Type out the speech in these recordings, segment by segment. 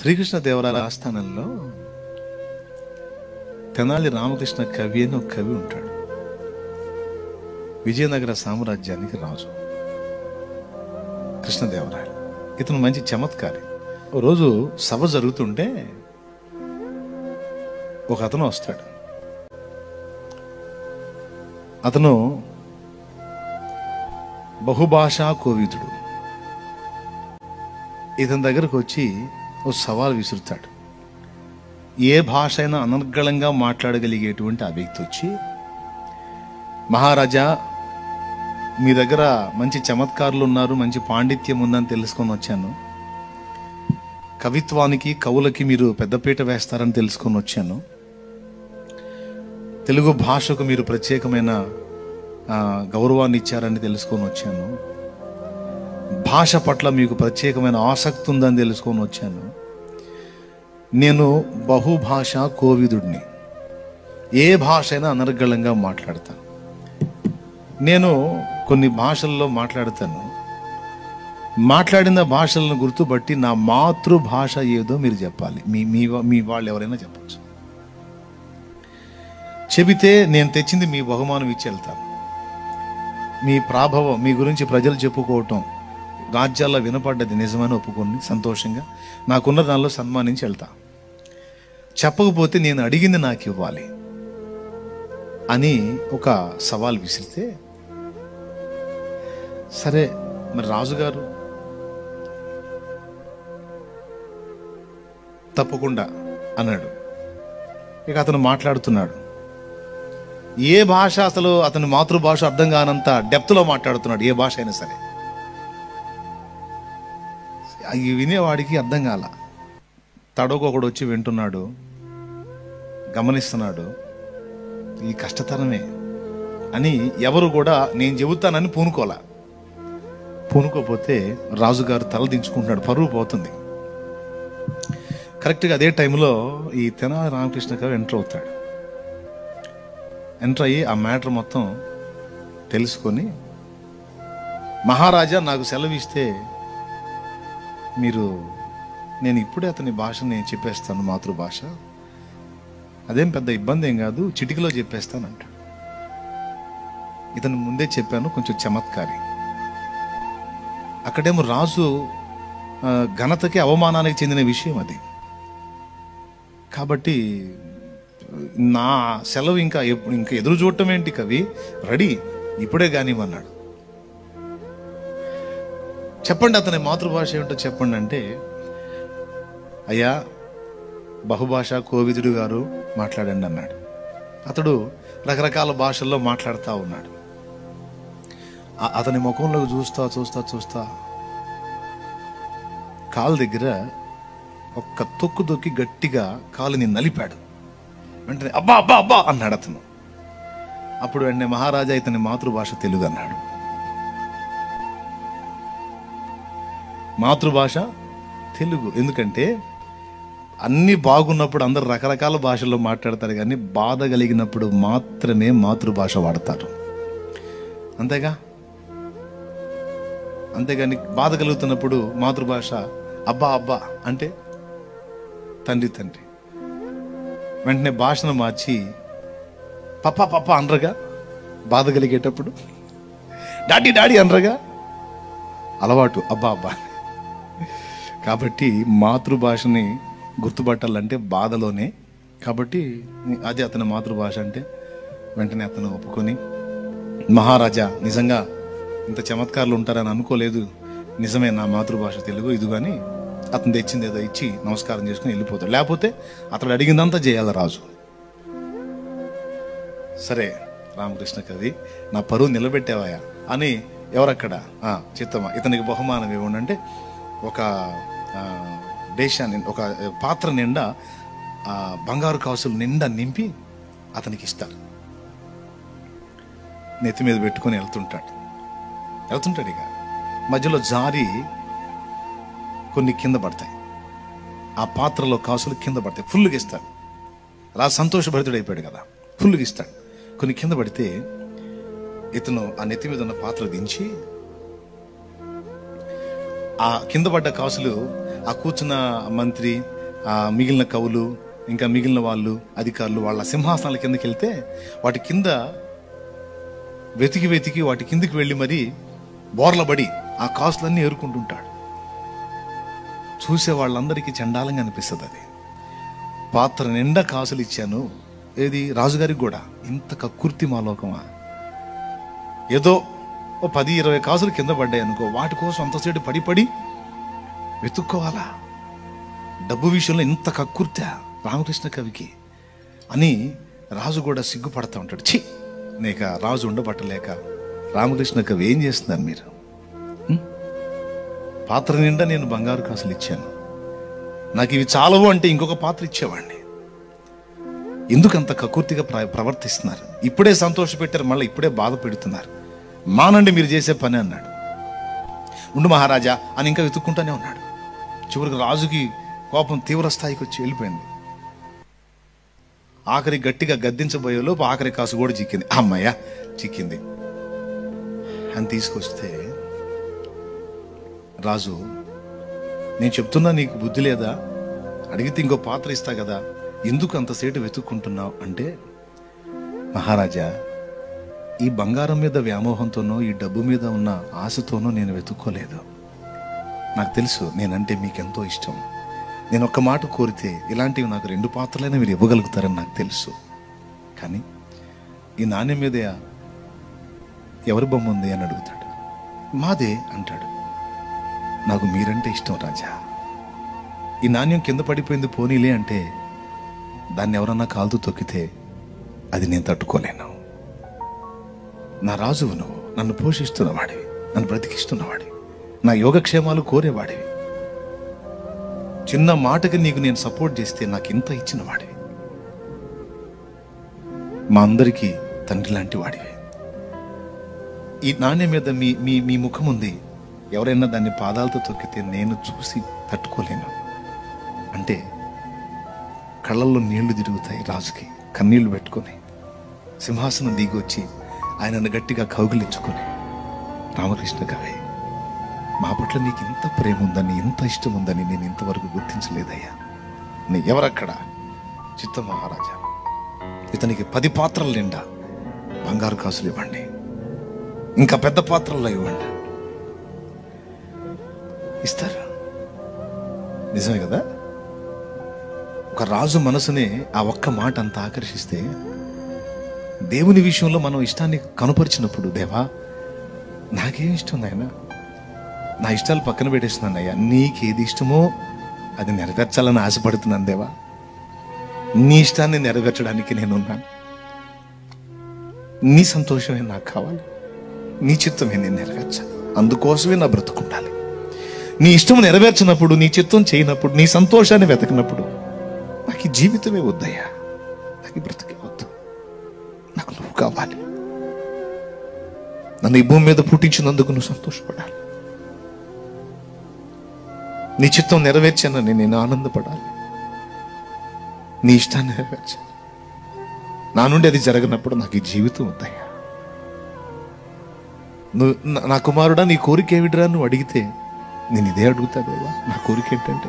శ్రీకృష్ణ దేవరాయల ఆస్థానంలో తెనాలి రామకృష్ణ కవి అని ఒక కవి ఉంటాడు. విజయనగర సామ్రాజ్యానికి రాజు. కృష్ణదేవరాయలు ఇతను మంచి చమత్కారి. ఓ రోజు సభ జరుగుతుంటే ఒక అతను వస్తాడు. అతను బహుభాషా కోవిదుడు ఇతని దగ్గరకు వచ్చి ఓ సవాల్ విసురుతాడు. ఏ భాష అయినా అనర్గళంగా మాట్లాడగలిగేటువంటి ఆ వ్యక్తి వచ్చి మహారాజా మీ దగ్గర మంచి చమత్కారులు ఉన్నారు మంచి పాండిత్యం ఉందని తెలుసుకొని వచ్చాను. కవిత్వానికి కవులకి మీరు పెద్దపీట వేస్తారని తెలుసుకొని వచ్చాను. తెలుగు భాషకు మీరు ప్రత్యేకమైన గౌరవాన్ని ఇచ్చారని తెలుసుకొని వచ్చాను. భాష పట్ల మీకు ప్రత్యేకమైన ఆసక్తి ఉందని తెలుసుకొని వచ్చాను. నేను బహుభాష కోవిదుడిని. ఏ భాష అయినా అనర్గళంగా మాట్లాడతాను నేను కొన్ని భాషల్లో మాట్లాడతాను. మాట్లాడిన భాషలను గుర్తుపట్టి నా మాతృభాష ఏదో మీరు చెప్పాలి. మీ మీ మీ వాళ్ళు ఎవరైనా చెప్పచ్చు. చెబితే నేను తెచ్చింది మీ బహుమానం ఇచ్చి వెళ్తాను. మీ ప్రాభవం మీ గురించి ప్రజలు చెప్పుకోవటం రాజ్యాల్లో వినపడ్డది నిజమని ఒప్పుకొని సంతోషంగా నాకున్న దానిలో సన్మానించి వెళ్తా. చెప్పకపోతే నేను అడిగింది నాకు ఇవ్వాలి అని ఒక సవాల్ విసిరితే సరే మరి రాజుగారు? తప్పకుండా అన్నాడు. ఇక అతను మాట్లాడుతున్నాడు. ఏ భాష అసలు అతని మాతృభాష అర్థం కానంత డెప్త్లో మాట్లాడుతున్నాడు ఏ భాష అయినా సరే. అవి వినేవాడికి అర్థం కాల. తడోకొకడు వచ్చి వింటున్నాడు గమనిస్తున్నాడు ఇది కష్టతరమే అని ఎవరు కూడా నేను చెబుతానని పూనుకోలే. పూనుకోపోతే రాజుగారు తలదించుకుంటున్నాడు పరువు పోతుంది. కరెక్ట్గా అదే టైంలో ఈ తెనాలి రామకృష్ణ గారు ఎంటర్ అవుతాడు. ఎంటర్ అయ్యి ఆ మ్యాటర్ మొత్తం తెలుసుకొని మహారాజా నాకు సెలవు ఇస్తే మీరు నేను ఇప్పుడే అతని భాషని చెప్పేస్తాను మాతృభాష. అదేం పెద్ద ఇబ్బంది ఏం కాదు చిటికలో చెప్పేస్తానంట ఇతను ముందే చెప్పాను కొంచెం చమత్కారి. అక్కడేమో రాజు ఘనతకి అవమానానికి చెందిన విషయం అది. కాబట్టి నా సెలవు ఇంకా ఇంకా ఎదురు చూడటం ఏంటి కవి? రెడీ ఇప్పుడే కానివ్వన్నాడు. చెప్పండి అతని మాతృభాష ఏమిటో చెప్పండి అంటే అయ్యా బహుభాష కోవిదుడు గారు మాట్లాడండి అన్నాడు. అతడు రకరకాల భాషల్లో మాట్లాడుతూ ఉన్నాడు. అతని ముఖంలోకి చూస్తా చూస్తా చూస్తా కాలు దగ్గర ఒక్క తొక్కు తొక్కి గట్టిగా కాలుని నలిపాడు. వెంటనే అబ్బా అబ్బా అబ్బా అన్నాడు అతను. అప్పుడు వెంటనే మహారాజా ఇతని మాతృభాష తెలుగు అన్నాడు. మాతృభాష తెలుగు. ఎందుకంటే అన్నీ బాగున్నప్పుడు అందరు రకరకాల భాషల్లో మాట్లాడతారు కానీ బాధ కలిగినప్పుడు మాత్రమే మాతృభాష వాడతారు. అంతేగా? అంతేగాని బాధ కలుగుతున్నప్పుడు మాతృభాష అబ్బా అబ్బా అంటే తండ్రి తండ్రి. వెంటనే భాషను మార్చి పప్ప పప్ప అనరగా? బాధ కలిగేటప్పుడు. Daddy daddy అనరగా? అలవాటు అబ్బా అబ్బా. కాబట్టి మాతృభాషని గుర్తుపట్టాలంటే బాధలోనే. కాబట్టి అది అతని మాతృభాష అంటే వెంటనే అతను ఒప్పుకొని మహారాజా నిజంగా ఇంత చమత్కారులు ఉంటారని అనుకోలేదు. నిజమే నా మాతృభాష తెలుగు ఇది కానీ అతను తెచ్చింది ఏదో ఇచ్చి నమస్కారం చేసుకుని వెళ్ళిపోతాడు. లేకపోతే అతడు అడిగిందంతా చేయాలి రాజు. సరే రామకృష్ణ కవి నా పరువు నిలబెట్టావయ్యా అని ఎవరక్కడ? చిత్తమ్మ. ఇతనికి బహుమానం ఇవ్వండి అంటే ఒక దేశాన్ని ఒక పాత్ర నిండా బంగారు కాసులు నిండా నింపి అతనికి ఇస్తారు. నెత్తి మీద పెట్టుకొని వెళ్తుంటాడు. వెళ్తుంటాడు ఇక. మధ్యలో జారి కొన్ని కింద పడతాయి. ఆ పాత్రలో కాసులు కింద పడతాయి. ఫుల్గా ఇస్తాడు అలా సంతోషభరితుడు అయిపోయాడు కదా. ఫుల్గా ఇస్తాడు. కొన్ని కింద పడితే ఇతను ఆ నెత్తి మీద ఉన్న పాత్ర దించి ఆ కింద పడ్డ కాసులు ఆ కూర్చున్న మంత్రి ఆ మిగిలిన కవులు ఇంకా మిగిలిన వాళ్ళు అధికారులు వాళ్ళ సింహాసనాల కిందకి వెళ్తే వాటి కింద వెతికి వెతికి వాటి కిందికి వెళ్ళి మరి బోర్లబడి ఆ కాసులన్నీ ఏరుకుంటుంటాడు. చూసే వాళ్ళందరికీ చండాలంగా అనిపిస్తుంది అది. పాత్ర నిండా కాసులు ఇచ్చాను. ఏది? రాజుగారికి కూడా. ఇంత కక్కుర్తి మాలోకమా ఏదో ఓ పది ఇరవై కాసులు కింద పడ్డాయి అనుకో వాటి కోసం అంతసేపు పడి పడి వెతుక్కోవాలా? డబ్బు విషయంలో ఇంత కక్కుర్తా? రామకృష్ణ కవికి అని రాజు కూడా సిగ్గుపడతా ఉంటాడు. ఛీ! నేక రాజు ఉండబట్టలేక రామకృష్ణ కవి ఏం చేస్తున్నారు మీరు? పాత్ర నిండా నేను బంగారు కాసులు ఇచ్చాను. నాకు ఇవి చాలవు అంటే ఇంకొక పాత్ర ఇచ్చేవాడిని. ఎందుకు అంత కకూర్తిగా ప్ర- ప్రవర్తిస్తున్నారు? ఇప్పుడే సంతోషపెట్టారు మళ్ళీ ఇప్పుడే బాధ పెడుతున్నారు. మానండి మీరు చేసే పని అన్నాడు. ఉండు మహారాజా అని ఇంకా వెతుక్కుంటూనే ఉన్నాడు. చివరికి రాజుకి కోపం తీవ్ర స్థాయికి వచ్చి వెళ్ళిపోయింది. ఆఖరి గట్టిగా గద్దించబోయేలోపు ఆఖరి కాసు కూడా చిక్కింది. అమ్మయ్య చిక్కింది. అని తీసుకొస్తే రాజు నేను చెప్తున్నా నీకు బుద్ధి లేదా? అడిగితే ఇంకో పాత్ర ఇస్తా కదా. ఎందుకు అంతసేటు వెతుక్కుంటున్నావు అంటే మహారాజా ఈ బంగారం మీద వ్యామోహంతోనో ఈ డబ్బు మీద ఉన్న ఆశతోనో నేను వెతుక్కోలేదు. నాకు తెలుసు నేనంటే ఎంతో ఇష్టం. నేను ఒక్క మాట కోరితే ఇలాంటివి నాకు రెండు పాత్రలైనా మీరు ఇవ్వగలుగుతారని నాకు తెలుసు. కానీ ఈ నాణ్యం మీద ఎవరి బొమ్మ ఉంది అని అడుగుతాడు. మాదే అంటాడు. నాకు మీరంటే ఇష్టం రాజా. ఈ నాణ్యం కింద పడిపోయింది పోనీలే అంటే దాన్ని ఎవరన్నా కాలుతూ తొక్కితే అది నేను తట్టుకోలేను. నా రాజువు నువ్వు నన్ను పోషిస్తున్నవాడివి నన్ను బ్రతికిస్తున్నవాడివి. నా యోగక్షేమాలు కోరేవాడివి. చిన్న మాటకి నీకు నేను సపోర్ట్ చేస్తే నాకు ఇంత ఇచ్చిన వాడివి మా అందరికీ తండ్రి లాంటి వాడివి ఈ నాణ్యం మీద మీ మీ మీ ముఖం ఉంది. ఎవరైనా దాన్ని పాదాలతో తొక్కితే నేను చూసి తట్టుకోలేను. అంటే కళ్ళల్లో నీళ్ళు తిరుగుతాయి రాజుకి. కన్నీళ్ళు పెట్టుకొని సింహాసనం దిగి వచ్చి ఆయనను గట్టిగా కౌగిలించుకొని రామకృష్ణ కవి మా పట్ల నీకు ఇంత ప్రేమ ఉందని ఇంత ఇష్టం ఉందని నేను ఇంతవరకు గుర్తించలేదయ్యా. నీ ఎవరక్కడ? చిత్త మహారాజా. ఇతనికి పది పాత్రలు నిండా బంగారు కాసులు ఇవ్వండి. ఇంకా పెద్ద పాత్రల్లో ఇవ్వండి. ఇస్తారు? నిజమే కదా? ఒక రాజు మనసునే ఆ ఒక్క మాట అంత ఆకర్షిస్తే దేవుని విషయంలో మనం ఇష్టాన్ని కనుపరిచినప్పుడు దేవా నాకేం ఇష్టం నాయనా? నా ఇష్టాలు పక్కన పెట్టేస్తున్నాను అయ్యా. నీకేది ఇష్టమో అది నెరవేర్చాలని ఆశపడుతున్నాను దేవా. నీ ఇష్టాన్ని నెరవేర్చడానికి నేనున్నాను. నీ సంతోషమే నాకు కావాలి. నీ చిత్తమే నేను నెరవేర్చాలి. అందుకోసమే నా బ్రతుకుండాలి నీ ఇష్టం నెరవేర్చినప్పుడు నీ చిత్తం చేయనప్పుడు నీ సంతోషాన్ని వెతకినప్పుడు నాకు ఈ జీవితమే వద్దయ్యా. నాకు బ్రతికే వద్దు. నాకు నువ్వు కావాలి. నన్ను ఈ భూమి మీద పుట్టించినందుకు నువ్వు సంతోషపడాలి. నీ చిత్తం నెరవేర్చానని నేను ఆనందపడాలి. నీ ఇష్టాన్ని నెరవేర్చాను నా నుండి అది జరగనప్పుడు నాకు ఈ జీవితం ఉందయ్యా నువ్వు నా- కుమారుడా నీ కోరిక ఏమిటిరా నువ్వు అడిగితే నేను ఇదే అడుగుతా దేవా నా కోరిక ఏంటంటే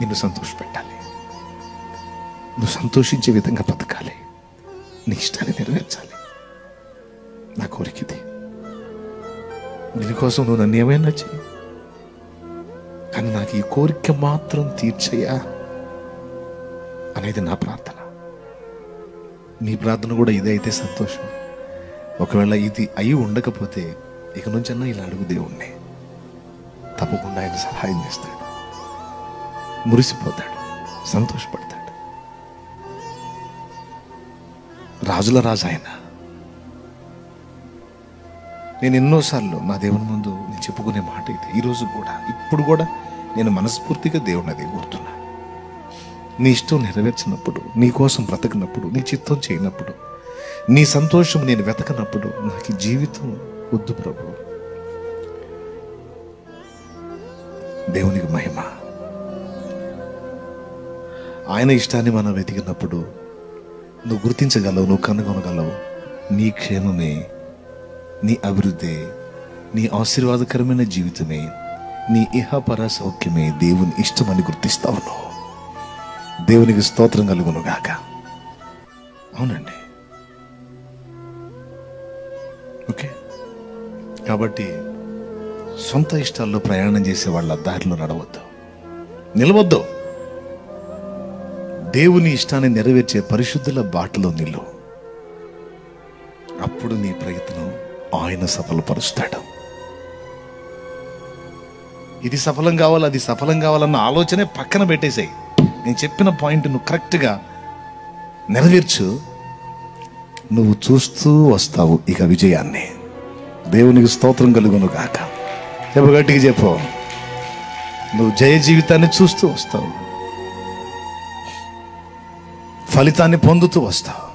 నిన్ను సంతోషపెట్టాలి. నువ్వు సంతోషించే విధంగా బతకాలి. నీ ఇష్టాన్ని నెరవేర్చాలి. నా కోరిక ఇది. దీనికోసం నువ్వు నన్ను ఏమైనా చెయ్యి. ఈ కోరిక మాత్రం తీర్చయ్యా అనేది నా ప్రార్థన. నీ ప్రార్థన కూడా ఇదే అయితే సంతోషం. ఒకవేళ ఇది అయి ఉండకపోతే ఇక నుంచన్నా ఇలా అడుగు దేవుణ్ణి. తప్పకుండా ఆయన సహాయం చేస్తాడు. మురిసిపోతాడు. సంతోషపడతాడు. రాజుల రాజు ఆయన నేను ఎన్నోసార్లు నా దేవుని ముందు నేను చెప్పుకునే మాట ఇది. ఈరోజు కూడా ఇప్పుడు కూడా నేను మనస్ఫూర్తిగా దేవుని అది కోరుతున్నా. నీ ఇష్టం నెరవేర్చినప్పుడు నీ కోసం బ్రతకినప్పుడు నీ చిత్తం చేయనప్పుడు నీ సంతోషం నేను వెతకనప్పుడు నాకు జీవితం వద్దు ప్రభు. దేవునికి మహిమ. ఆయన ఇష్టాన్ని మనం వెతికినప్పుడు నువ్వు గుర్తించగలవు నువ్వు కనుగొనగలవు. నీ క్షేమమే నీ అభివృద్ధి నీ ఆశీర్వాదకరమైన జీవితమే నీ ఇహపర సౌఖ్యమే దేవుని ఇష్టమని గుర్తిస్తా ఉన్నావు దేవునికి స్తోత్రం కలుగును గాక. అవునండి. ఓకే. కాబట్టి సొంత ఇష్టాల్లో ప్రయాణం చేసే వాళ్ళ దారిలో నడవద్దు. నిలవద్దు దేవుని ఇష్టాన్ని నెరవేర్చే పరిశుద్ధుల బాటలో నిల్లు. అప్పుడు నీ ప్రయత్నం ఆయన సఫలపరుస్తాడు. ఇది సఫలం కావాలి అది సఫలం కావాలన్న ఆలోచనే పక్కన పెట్టేసాయి. నేను చెప్పిన పాయింట్ నువ్వు కరెక్ట్గా నెరవేర్చు. నువ్వు చూస్తూ వస్తావు ఇక విజయాన్ని. దేవునికి స్తోత్రం కలుగును గాక. చెప్పు గట్టిగా చెప్పు. నువ్వు జయ జీవితాన్ని చూస్తూ వస్తావు. ఫలితాన్ని పొందుతూ వస్తావు.